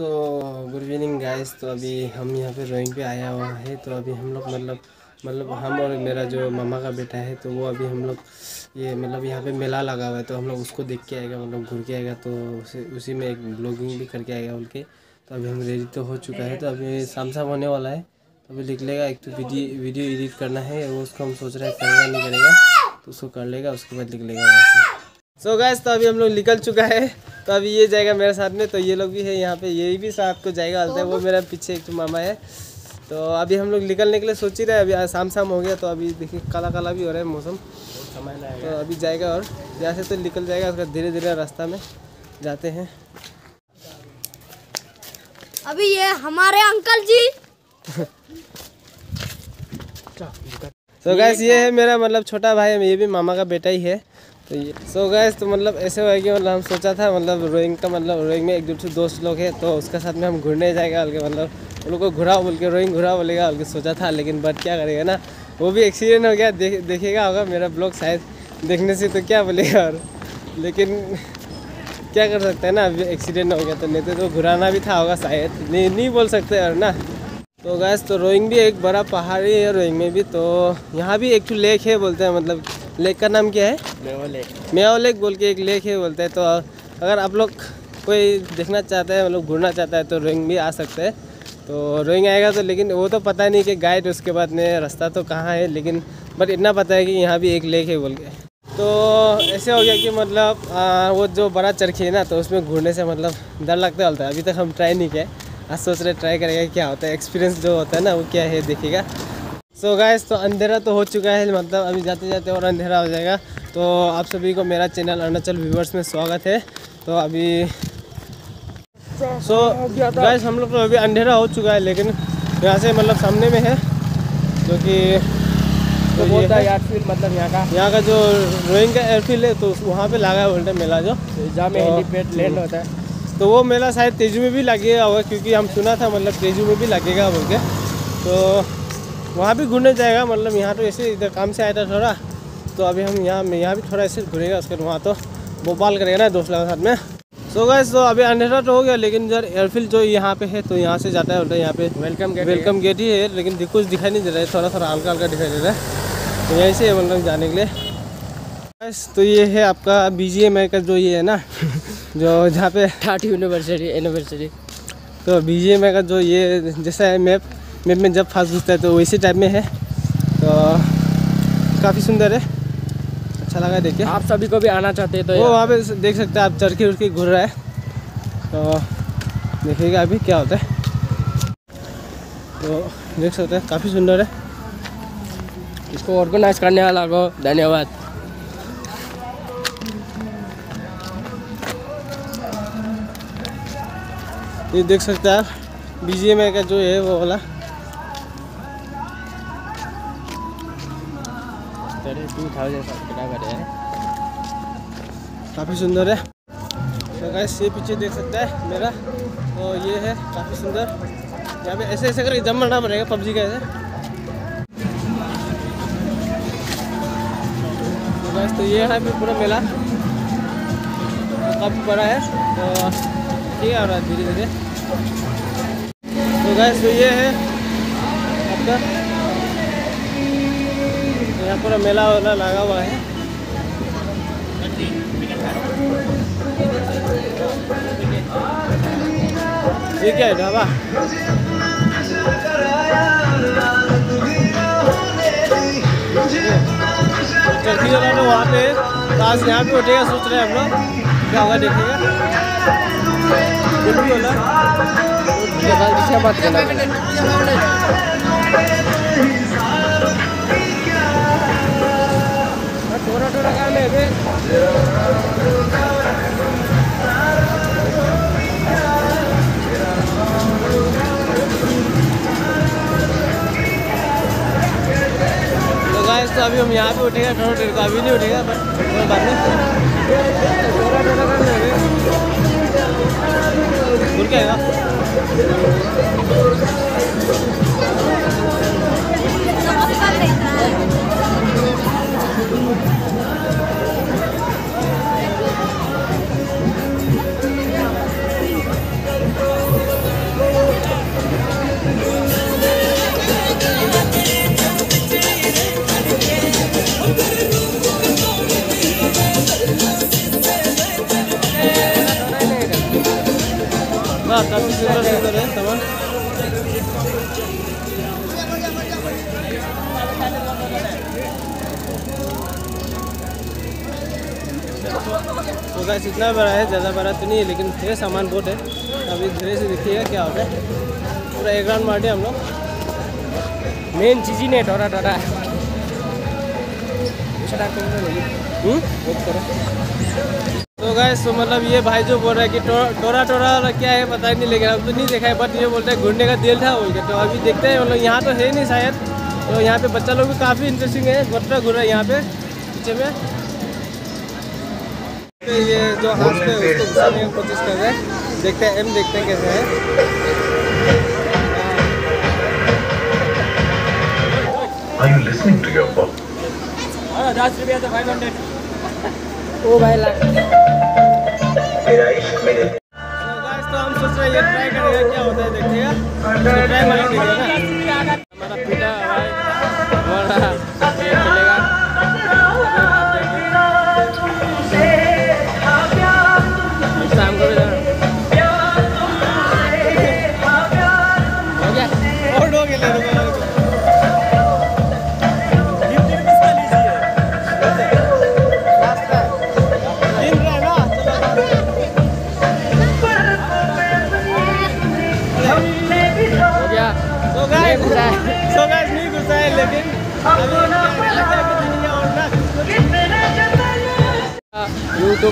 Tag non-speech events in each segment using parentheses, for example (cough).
So good evening guys. तो अभी हम यहाँ पे रोइंग पे आया हुआ है। तो अभी हम लोग मतलब मतलब हम और मेरा जो मामा का बेटा है तो वो अभी हम लोग ये मतलब यहाँ पे मेला लगा हुआ है। तो हम लोग उसको देख के आएगा मतलब घूर के आएगा। तो उसी उसी में एक ब्लॉगिंग भी करके आएगा बोल के। तो अभी हम रेडी तो हो चुका है। तो अभी शाम शाम होने वाला है। तो अभी निकलेगा एक तो वीडियो वीडियो एडिट करना है। वो उसको हम सोच रहे हैं करेगा, नहीं करेगा तो उसको कर लेगा, उसके बाद वहाँ से। सो गैस तो अभी हम लोग निकल चुका है। तो अभी ये जाएगा मेरे साथ में तो ये लोग भी है यहाँ पे ये भी साथ को जाएगा अलता है वो मेरा पीछे एक मामा है। तो अभी हम लोग निकलने के लिए सोच ही रहे हैं अभी शाम शाम हो गया तो अभी देखिए काला काला भी हो रहा है मौसम। तो अभी जाएगा और यहाँ से तो निकल जाएगा उसका धीरे धीरे रास्ता में जाते हैं। अभी ये हमारे अंकल जी। (laughs) सो गैस ये है मेरा मतलब छोटा भाई है ये भी मामा का बेटा ही है। तो ये सो गैस तो मतलब ऐसे हुआ कि मतलब हम सोचा था मतलब रोइंग का मतलब रोइंग में एक दूसरे दोस्त लोग हैं तो उसके साथ में हम घूरने जाएगा बल्कि मतलब उन लोग को घुरा बोल के रोइंग घुरा बोलेगा बल्कि सोचा था लेकिन बट क्या करेगा ना वो भी एक्सीडेंट हो गया देख देखेगा होगा मेरा ब्लॉग शायद देखने से तो क्या बोलेगा और लेकिन क्या कर सकते हैं ना अभी एक्सीडेंट हो गया तो नहीं तो, तो घुराना भी था होगा शायद नहीं नहीं बोल सकते और ना। तो गैस तो रोइंग भी एक बड़ा पहाड़ी है रोइंग में भी तो यहाँ भी एक लेक है बोलते हैं मतलब लेक का नाम क्या है? मेवा लेक। बोल के एक लेक है बोलते हैं तो अगर आप लोग कोई देखना चाहता है मतलब घूमना चाहता है तो रोइंग भी आ सकते हैं। तो रोइंग आएगा तो लेकिन वो तो पता नहीं कि गाइड उसके बाद में रास्ता तो कहाँ है लेकिन बट इतना पता है कि यहाँ भी एक लेक है बोल के। तो ऐसे हो गया कि मतलब आ, वो जो बड़ा चरखी है ना तो उसमें घूरने से मतलब डर लगता होता है। अभी तक हम ट्राई नहीं किया आज सोच रहे ट्राई करेगा क्या होता है एक्सपीरियंस जो होता है ना वो क्या है देखेगा सो so गाइस तो अंधेरा तो हो चुका है मतलब अभी जाते जाते और अंधेरा हो जाएगा। तो आप सभी को मेरा चैनल अरुणाचल व्यूवर्स में स्वागत है। तो अभी सो so, गाइस हम लोग तो अभी अंधेरा हो चुका है लेकिन यहाँ से मतलब सामने में है जो कि तो है एयरफील्ड मतलब यहाँ का। यहाँ का जो रोइंग का एयरफील्ड है तो वहाँ पे लगा है बोलते मेला जो। जहाँ में तो- हेलीपैड लैंड होता है। तो वो मेला शायद तेजू में भी लगेगा होगा क्योंकि हम सुना था मतलब तेजू में भी लगेगा बोल के। तो वहाँ भी घूमने जाएगा मतलब यहाँ तो ऐसे इधर काम से आया था थोड़ा तो अभी हम यहाँ यहाँ भी थोड़ा ऐसे घूरेगा उसके बाद वहाँ तो भोपाल करेगा ना दोस्त लोगों के साथ में। सो गैस तो अभी अंधेरा तो हो गया लेकिन इधर एयरफील्ड जो यहाँ पे है तो यहाँ से जाता है यहाँ पे वेलकम गेट वेलकम गेट ही है लेकिन कुछ दिखाई नहीं दे रहा है थोड़ा थोड़ा हल्का हल्का दिखाई दे रहा है। तो यहीं से मतलब जाने के लिए। बस तो ये है आपका बी जी एम का जो ये है ना (laughs) जो जहाँ पे थर्ड यूनिवर्सिटी एनिवर्सरी तो बी जी एम का जो ये जैसा है मैप मैप में जब फास्ट घुसता है तो वैसे टाइप में है। तो काफ़ी सुंदर है। अच्छा लगा देख के। आप सभी को भी आना चाहते हैं तो वो वहाँ पे देख सकते हैं आप चरखी उरखी घूर रहा है। तो देखिएगा अभी क्या होता है। तो देख सकते हैं काफ़ी सुंदर है। इसको ऑर्गेनाइज करने वाला को धन्यवाद। ये देख सकते हैं आप बी जी का जो है वो वाला। काफ़ी सुंदर है। तो गैस ये पीछे देख सकता है मेरा। तो ये है काफ़ी सुंदर। यहाँ पे ऐसे ऐसे करके जम मारना पड़ेगा, पबजी का ऐसे। तो गैस तो ये है भी पूरा मेला। तो काफ़ी बड़ा है। तो ठीक है धीरे धीरे तो गैस तो ये है आपका यहाँ पूरा मेला वेला लगा हुआ है। क्या है, ढाबा? चरखी वाला तो वहाँ पे। है। तो यहाँ पे उठेगा, सोच रहे हैं हम लोग। क्या होगा, देखिएगा। बिल्कुल वाला बात करना तो अभी हम यहाँ पे उठेगा थोड़ा देर को अभी नहीं उठेगा बट कोई बात नहीं। भूल थोड़ा के आएगा। हाँ तो गैस इतना बड़ा है, ज़्यादा बड़ा तो नहीं है, लेकिन है सामान बहुत है। अभी धीरे से देखिएगा क्या होता है। पूरा एक राउंड मारते हम लोग। मेन चीज़ ही नहीं डोरा डोरा? तो गैस तो मतलब ये भाई जो बोल रहा है कि टोरा टोरा क्या है, पता नहीं, लेकिन हम तो नहीं देखा है बट ये बोलते हैं, घूमने का दिल था बोल के। तो अभी देखते हैं मतलब यहाँ तो है नहीं शायद। तो यहाँ पे बच्चा लोग भी काफ़ी इंटरेस्टिंग है बच्चा घूम रहा है यहाँ पे, पीछे में। तो ये जो हाथ पे उसको घुसाने की कोशिश कर रहे हैं। देखते हैं एम देखते हैं कैसे है। Are you listening to your book? दस रुपया तो ओ (laughs) भाई लाख।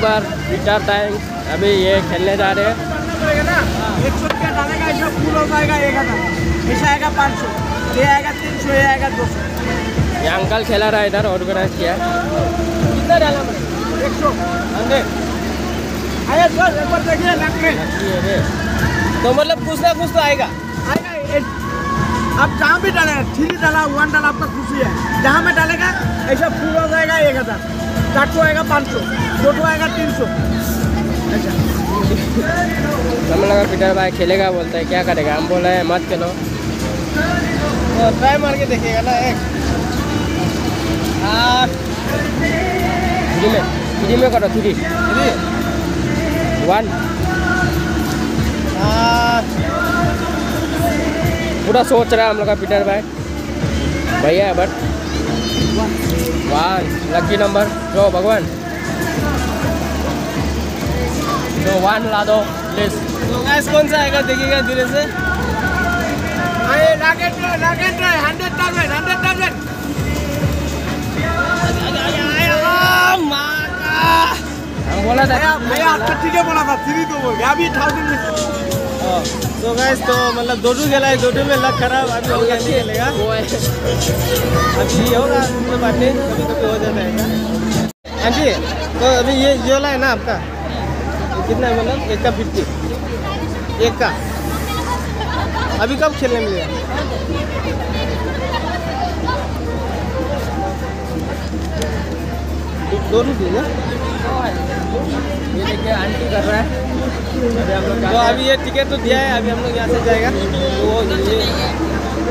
यूट्यूबर पीटर टैंक अभी ये खेलने जा रहे हैं। एक सौ रुपया डालेगा ऐसा फुल हो जाएगा एक हज़ार ऐसा आएगा पाँच सौ ये आएगा तीन सौ ये आएगा दो सौ। ये अंकल खेला रहा है इधर ऑर्गेनाइज किया कितना डाला एक सौ। हंड्रेड आया सर एक बार देखिए लग में तो मतलब कुछ ना कुछ तो आएगा। आएगा आप जहाँ भी डालेगा थ्री डाला वन डाला आपका खुशी है। जहाँ में डालेगा ऐसा फुल हो जाएगा एक हज़ार सौ आएगा पाँच सौ दो सौ आएगा तीन सौ ऐसा हम लगा पीटर भाई खेलेगा बोलते हैं क्या करेगा? हम बोल रहे हैं मत खेलो। तो ट्राई मार के देखिएगा ना एक। आठ फ्री में फ्री में करो थ्री। थ्री। वन। आठ पूरा सोच रहा है हम लोग का पीटर भाई। भैया बट वन। लकी नंबर जो भगवान जो वन ला दो प्लीज़ तो गैस कौन सा आएगा? देखिएगा धीरे से। आए लागे ट्राई लागे try hundred thousand hundred thousand हम बोला था भैया भैया ठीक है बोला था थ्री तो बोल। गया अभी थाउज़ेंड तो गैस तो मतलब दोनों खेला है दोनों में लग खराब अभी हो गया नहीं खेलेगा। अभी होगा कोई बात कभी कभी हो जाता है। हाँ जी तो अभी ये ये वाला है ना आपका? कितना है मतलब? एक का फिफ्टी एक का? अभी कब खेलने मिलेगा दोनों दिन ना? आंटी कर रहा है तो अभी ये टिकट तो दिया है, अभी हम लोग यहाँ से जाएगा। तो ये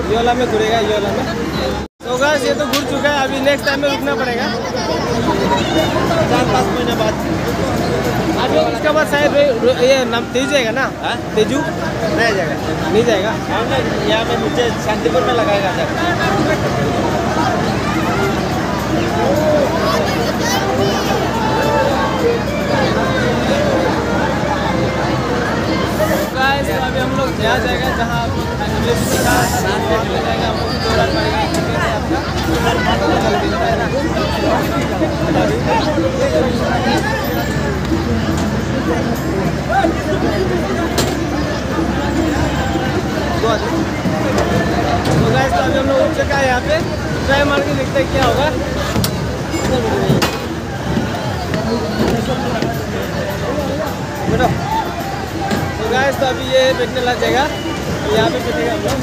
ये वाला में घुरेगा, ये वाला में। तो बस ये तो घुर चुका है अभी नेक्स्ट टाइम में रुकना पड़ेगा। चार पाँच महीने बाद। अभी उसके बाद शायद ये नाम तेज जाएगा ना? तेजू? नहीं जाएगा। नहीं जाएगा? यहाँ में मुझे शांतिपुर में लगाएगा गाइस तो अभी हम लोग यहाँ जाएगा जहाँ पे जाएगा हम लोग दौरान पड़ेगा तो गाइस तो अभी हम लोग उठ चुका है यहाँ पे ट्राई मार के देखते हैं क्या होगा बैठो गाइस तो अभी ये बैठने लग जाएगा। यहाँ पे बैठेगा हम लोग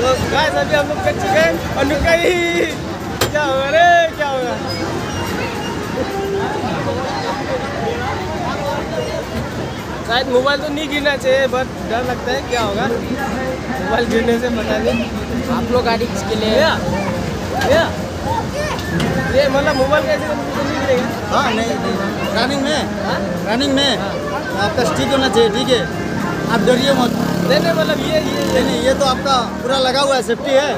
तो गाइस अभी हम लोग बैठ चुके हैं। और ही। क्या होगा रे? क्या होगा शायद मोबाइल तो नहीं गिरना चाहिए बट डर लगता है क्या होगा? मोबाइल गिरने से पता नहीं। आप लोग गाड़ी किसके लिए? या या ये मतलब मोबाइल कैसे हाँ? नहीं नहीं रनिंग में। रनिंग में। आपका स्टिक होना चाहिए ठीक है? आप डरिए मत। नहीं नहीं मतलब ये ये नहीं नहीं ये तो आपका पूरा लगा हुआ है सेफ्टी है।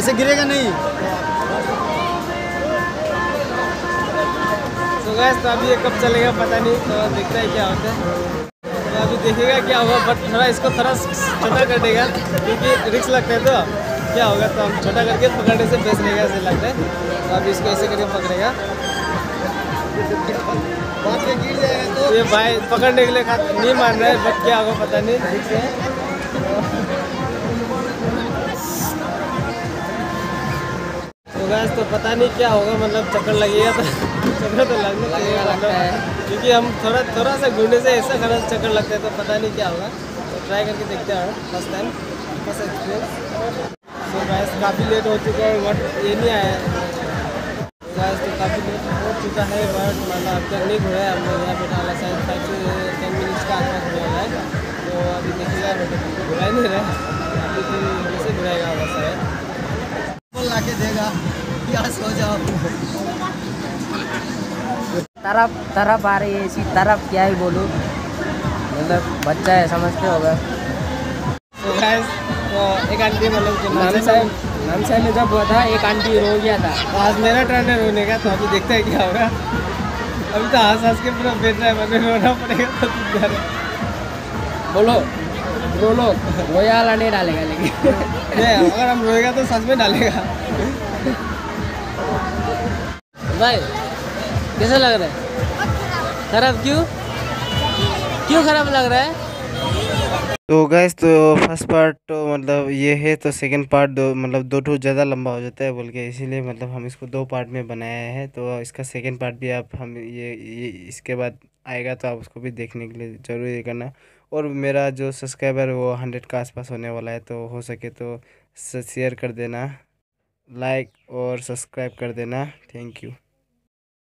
ऐसे गिरेगा नहीं। तो गैस तो अभी ये कब चलेगा पता नहीं तो देखते हैं क्या होता है। तो अभी देखेगा क्या होगा बट थोड़ा इसको थोड़ा छोटा कर देगा क्योंकि रिक्स लगता है तो। क्या होगा तो हम छोटा करके पकड़ने से बेच रहेगा ऐसे लगता है। तो अभी इसको ऐसे करके पकड़ेगा। जाएगा तो ये भाई पकड़ने के लिए नहीं मान रहा है बट क्या होगा पता नहीं। देखते हैं तो गैस तो पता नहीं क्या होगा मतलब चक्कर लगेगा तो चक्कर तो लगने लगेगा मतलब क्योंकि हम थोड़ा थोड़ा सा घूमने से ऐसा खड़ा चक्कर लगता है तो पता नहीं क्या होगा। तो ट्राई करके देखते हैं फ़र्स्ट टाइम फ़र्स्ट एक्सपीरियंस तो गैस काफ़ी लेट हो चुका है बट ये नहीं आया है। गैस तो काफ़ी लेट हो चुका है बट मतलब अब तक नहीं घुरा है हम लोग यहाँ बैठा वाला शायद फाइव से टेन मिनट्स का आसपास घुरा हुआ है। तो अभी देखिएगा बट घुरा ही नहीं रहा। है अभी फिर कैसे घुराएगा होगा शायद बोल ला के देगा क्या सो जाओ। तरफ़ तरफ़ आ रही है इसी तरफ़ क्या ही बोलूँ। मतलब बच्चा है समझते होगा तो तो एक आंटी मतलब नाम साहब नाम साहब में जब हुआ था, एक आंटी रो गया था। तो आज मेरा टर्न है रोने का तो अभी देखते हैं क्या होगा। अभी तो हंस हंस के पूरा बैठ रहा है, मैंने रोना पड़ेगा तो तुम बोलो बोलो रोया वाला नहीं डालेगा लेकिन। नहीं, अगर हम रोएगा तो सच में डालेगा। भाई, कैसा लग रहा है? खराब क्यों? क्यों खराब लग रहा है? तो गैस तो फ़र्स्ट पार्ट तो मतलब ये है तो सेकंड पार्ट दो मतलब दो टू ज़्यादा लंबा हो जाता है बोल के, इसीलिए मतलब हम इसको दो पार्ट में बनाया है। तो इसका सेकंड पार्ट भी आप हम ये ये इसके बाद आएगा तो आप उसको भी देखने के लिए ज़रूर ये करना। और मेरा जो सब्सक्राइबर वो हंड्रेड का आसपास होने वाला है तो हो सके तो शेयर कर देना लाइक और सब्सक्राइब कर देना। Thank you